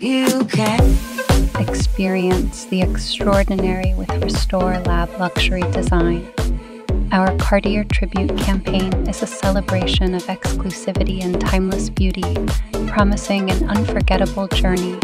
You can experience the extraordinary with Restore Lab Luxury Design. Our Cartier Tribute campaign is a celebration of exclusivity and timeless beauty, promising an unforgettable journey.